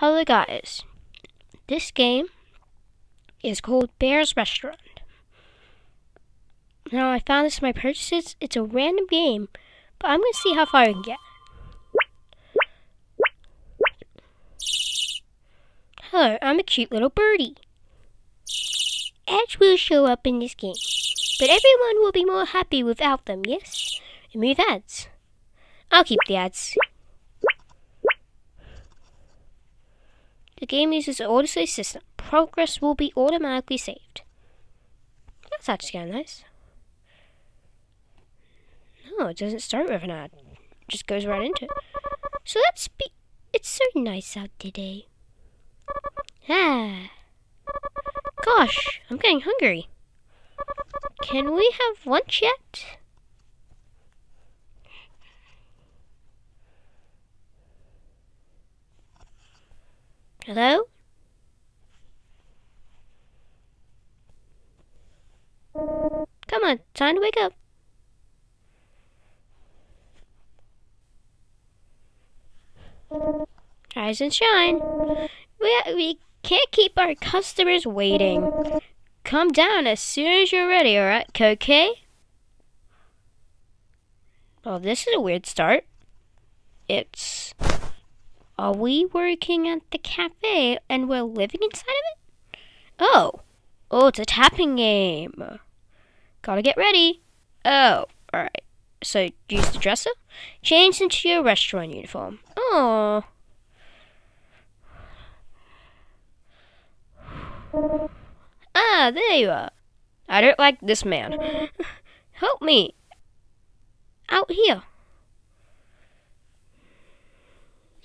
Hello guys. This game is called Bear's Restaurant. Now I found this in my purchases. It's a random game, but I'm gonna see how far I can get. Hello, I'm a cute little birdie. Ads will show up in this game, but everyone will be more happy without them, yes? Remove ads. I'll keep the ads. Game uses an autosave system. Progress will be automatically saved. That's actually kind of nice. No, it doesn't start with an ad. It just goes right into it. So let's be... It's so nice out today. Ah. Gosh, I'm getting hungry. Can we have lunch yet? Hello? Come on, time to wake up. Rise and shine. We, we can't keep our customers waiting. Come down as soon as you're ready, alright, okay? Well, this is a weird start. It's. Are we working at the cafe and we're living inside of it? Oh. Oh, it's a tapping game. Gotta get ready. Oh, alright. So, use the dresser? Change into your restaurant uniform. Oh. Ah, there you are. I don't like this man. Help me. Out here.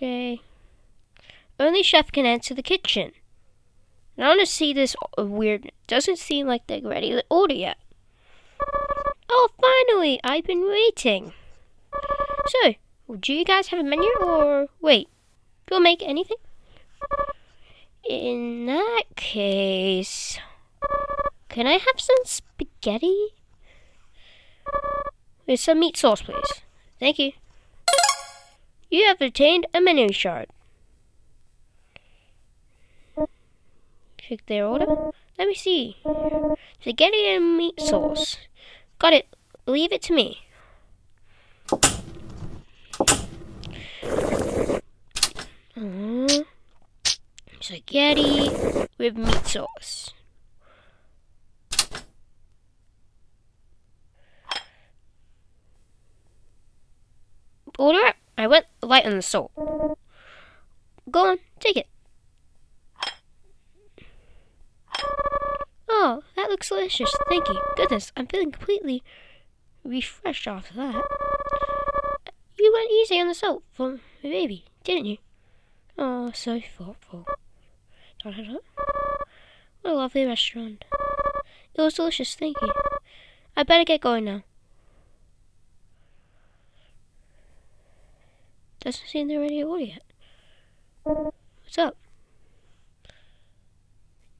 Okay. Only chef can enter the kitchen. I want to see this uh, weird. Doesn't seem like they're ready to order yet. Oh, finally! I've been waiting. So, do you guys have a menu or wait? Do you make anything? In that case, can I have some spaghetti? With some meat sauce, please. Thank you. You have obtained a menu shard. Check their order. Let me see. Spaghetti and meat sauce. Got it. Leave it to me. Uh, spaghetti with meat sauce. Order it. I went light on the salt. Go on, take it. Oh, that looks delicious. Thank you. Goodness, I'm feeling completely refreshed after that. You went easy on the salt for baby, didn't you? Oh, so thoughtful. What a lovely restaurant. It was delicious, thank you. I better get going now. Doesn't seem they're ready to order yet. What's up?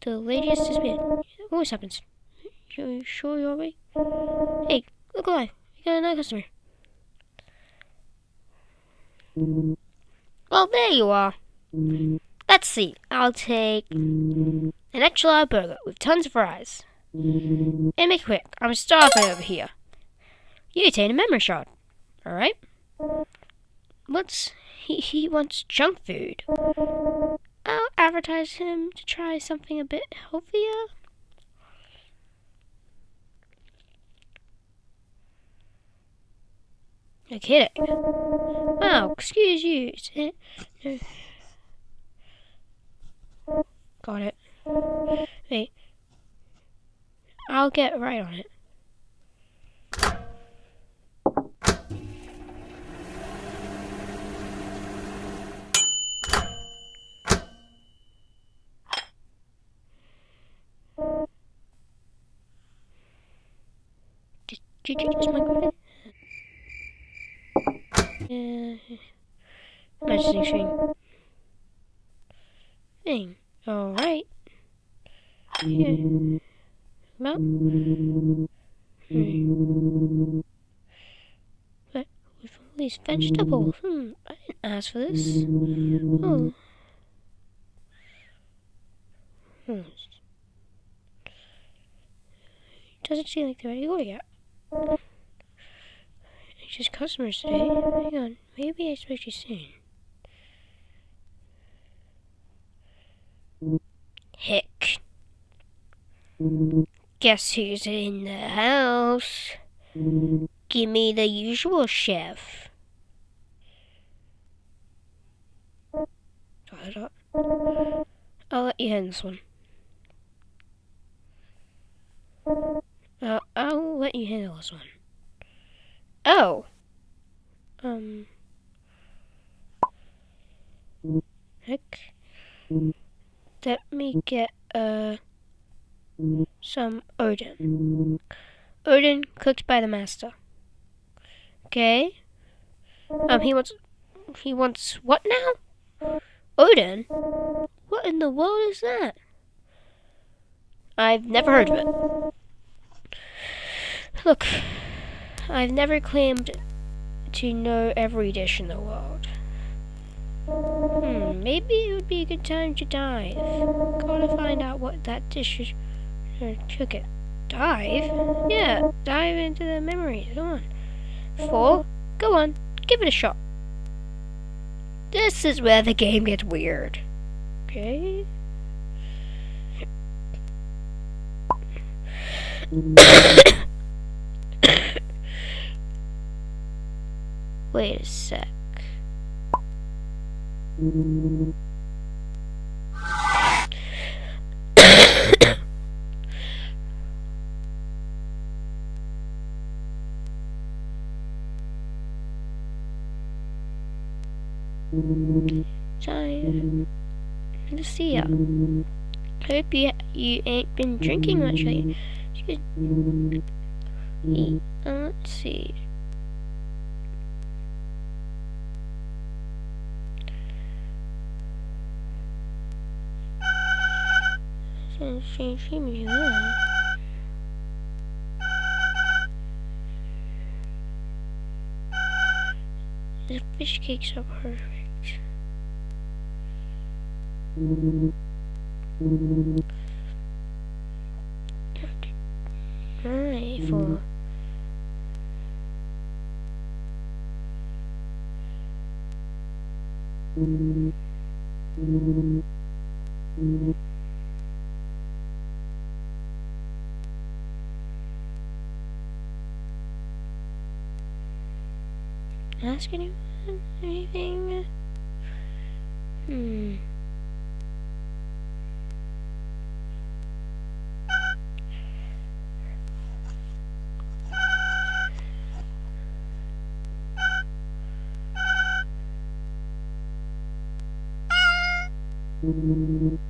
The lady has disappeared. It always happens. You sure you're alright? Hey, look alive. You got another customer. Well, there you are. Let's see. I'll take an extra large burger with tons of fries. And make it quick. I'm starving over here. You attain a memory shard. Alright? What's he he wants junk food. I'll advertise him to try something a bit healthier. No kidding. Oh, excuse you. Got it. Wait. I'll get right on it. Just microphone? Yeah. Messaging screen. Thing. Alright. Yeah. Well. Hmm. But with all these vegetables. Hmm. I didn't ask for this. Oh. Hmm. Doesn't seem like they're ready to go yet. It's just customers today. Hang on. Maybe I expect you soon. Heck. Guess who's in the house? Give me the usual chef. I'll let you handle this one. Uh, I'll let you handle this one. Oh. Um. Heck. Let me get, uh, some Oden. Oden cooked by the master. Okay. Um, he wants, he wants what now? Oden? What in the world is that? I've never heard of it. Look, I've never claimed to know every dish in the world. Hmm, maybe it would be a good time to dive. Gotta find out what that dish is. Uh, cook it. Dive? Yeah, dive into the memories. Come on. Four? Go on, give it a shot. This is where the game gets weird. Okay. Wait a sec. Time to see ya. Hope you you ain't been drinking much lately. Uh, let's see. She, she, she, The fish cakes are perfect. Alright, for ask anyone anything? Hmm. Thank you.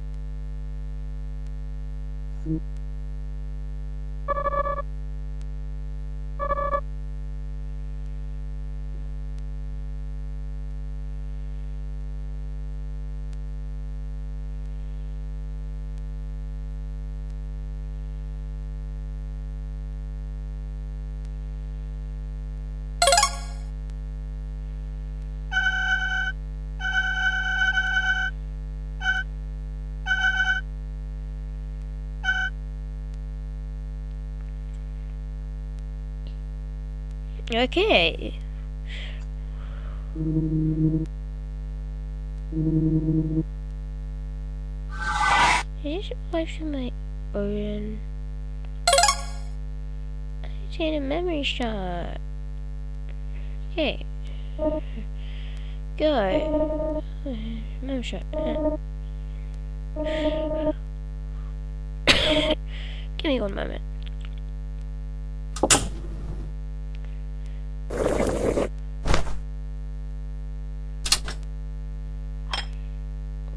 Okay. Here's watch my Oden. I take a memory shard. Okay. Good. Memory shard. Give me one moment.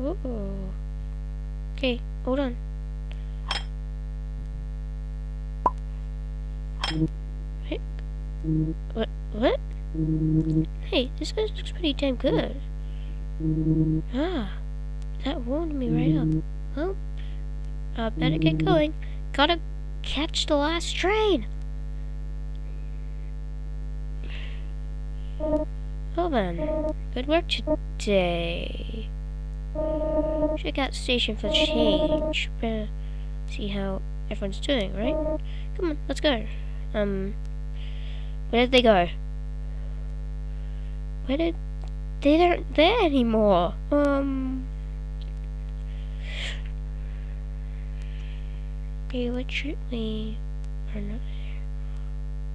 Ooh. Okay, hold on. Hey. What? What? Hey, this guy looks pretty damn good. Ah, that warmed me right up. Well, I better get going. Gotta catch the last train. Well then, good work today. Check out Station for Change. Better see how everyone's doing, right? Come on, let's go. Um, where did they go? Where did they aren't there anymore? Um, they literally are not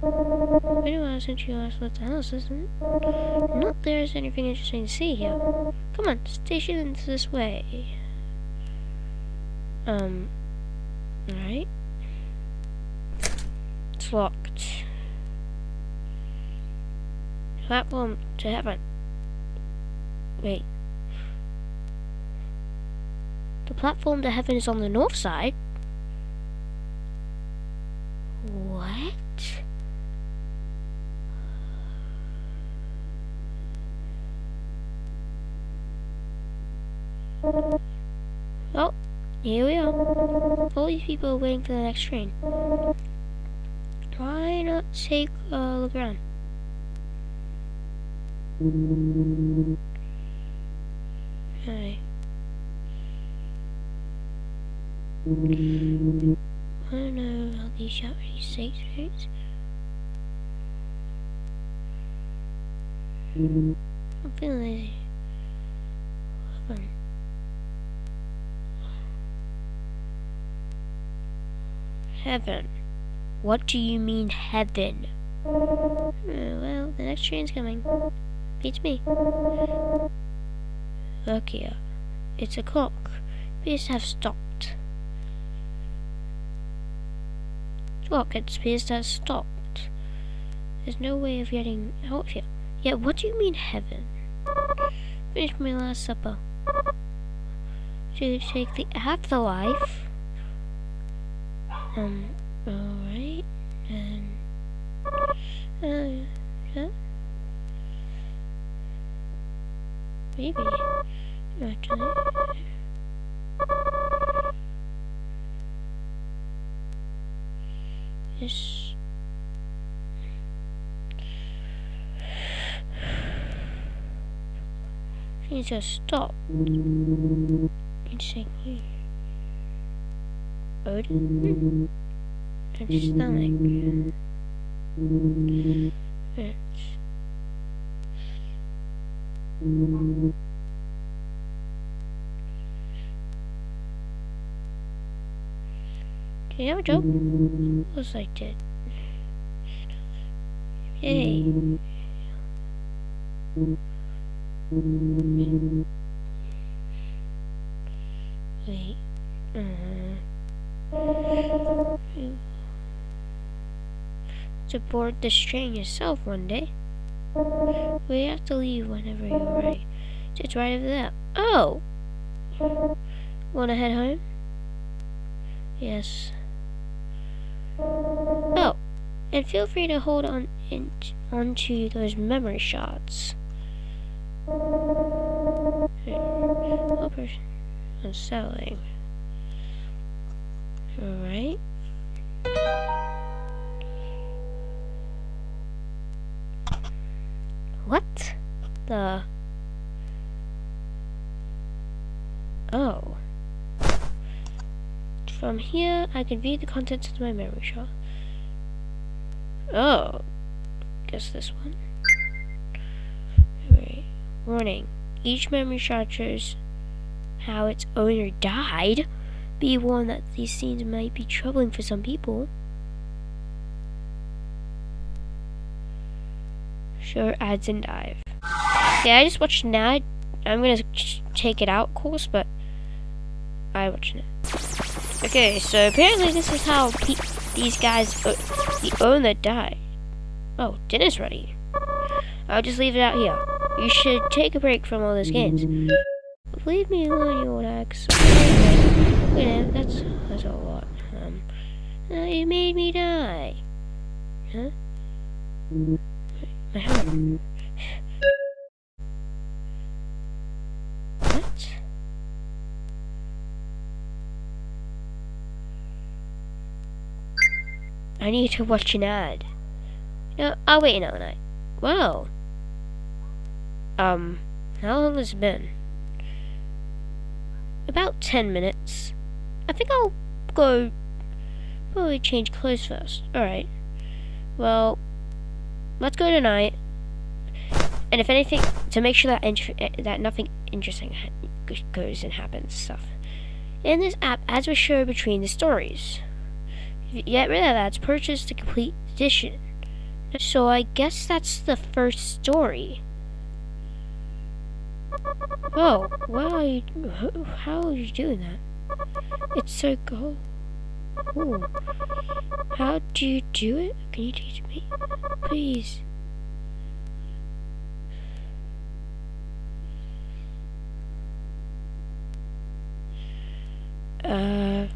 there. Anyway, since you last left the house, isn't it? Not there's anything interesting to see here. Come on, station's this way. Um, alright. It's locked. Platform to heaven. Wait. The platform to heaven is on the north side? What? Well, here we are. All these people are waiting for the next train. Why not take a look around? Hi. I don't know how these really six rates. I'm feeling lazy. Heaven. What do you mean heaven? Uh, well, the next train's coming. Beats me. Look here. It's a clock. To have stopped. Clock, it appears to have stopped. There's no way of getting out of here. Yeah, what do you mean heaven? Finished my last supper. To take the afterlife? Um, alright. And, uh, yeah. Maybe. Actually. Yes. She just stop. Exactly. Oden? And stomach. It's you have a joke? Looks like it. Wait. Uh, Hmm. to board this train yourself one day. We have to leave whenever you're ready. It's right over there. Oh! Wanna head home? Yes. Oh, and feel free to hold on in, onto those memory shards. Unsettling. Alright. What the? Oh. From here, I can view the contents of my memory shard. Oh. Guess this one. Wait. Warning. Each memory shard shows how its owner died. Be warned that these scenes might be troubling for some people. Show ads and dive. Yeah, I just watched an ad. I'm gonna take it out, of course, but I watched it. Okay, so apparently this is how these guys, uh, the owner died. Oh, dinner's ready. I'll just leave it out here. You should take a break from all those games. Leave me alone, you old axe. Wait, that's that's a lot. Um, uh, you made me die. Huh? My heart. What? I need to watch an ad. No, I'll wait another night. Wow. Um, how long has it been? About about 10 minutes. I think I'll go probably change clothes first. Alright. Well, let's go tonight. And if anything, to make sure that eh, that nothing interesting goes and happens stuff. In this app, ads will show between the stories. If you get rid of ads, purchase the complete edition. So I guess that's the first story. Oh, why how are you doing that? It's so cool. Ooh. How do you do it? Can you teach me? Please. Uh.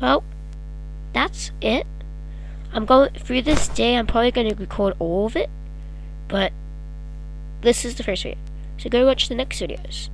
Well, that's it. I'm going through this day. I'm probably going to record all of it, but this is the first video. So go watch the next videos.